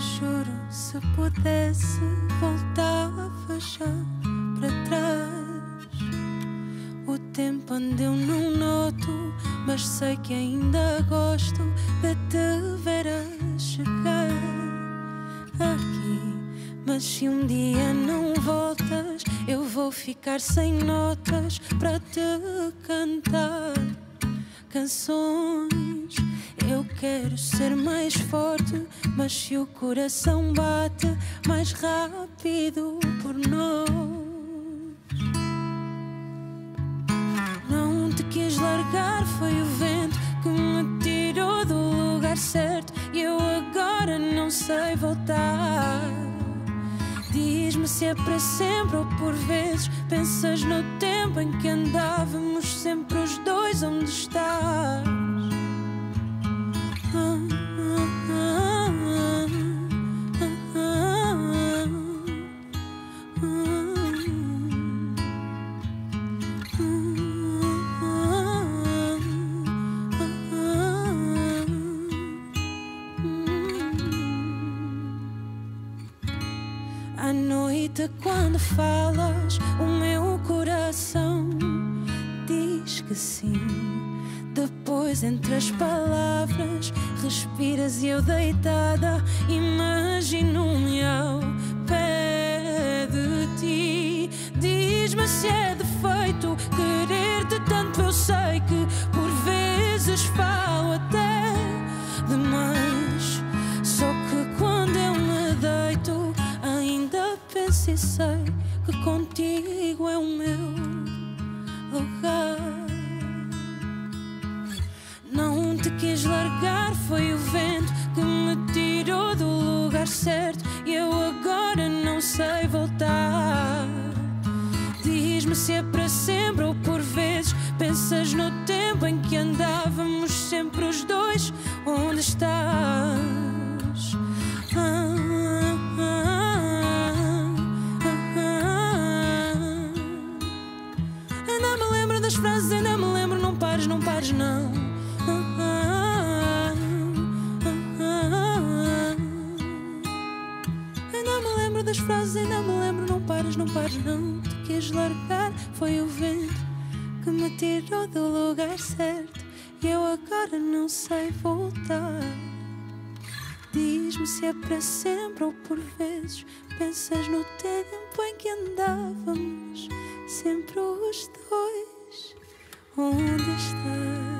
juro, se pudesse, voltava já para trás. O tempo andeu num noto, mas sei que ainda gosto de te ver a chegar aqui. Mas se um dia não voltas, eu vou ficar sem notas para te cantar canções. Quero ser mais forte, mas se o coração bate mais rápido por nós, não te quis largar. Foi o vento que me tirou do lugar certo e eu agora não sei voltar. Diz-me se é para sempre ou por vezes pensas no tempo em que andávamos sempre À noite, quando falas, o meu coração diz que sim. Depois, entre as palavras, respiras e eu deitada imagino-me ao pé de ti. Diz-me se é defeito querer-te tanto. Eu sei que por ainda penso e sei que contigo é o meu lugar. Não te quis largar, foi o vento que me tirou do lugar certo e eu agora não sei voltar. Diz-me se é para sempre ou por vezes pensas no tempo em que andávamos lembro das frases, ainda me lembro. Não pares, não pares, não. Te quis largar, foi o vento que me tirou do lugar certo. E eu agora não sei voltar. Diz-me se é para sempre ou por vezes pensas no tempo em que andávamos sempre os dois. Onde estás?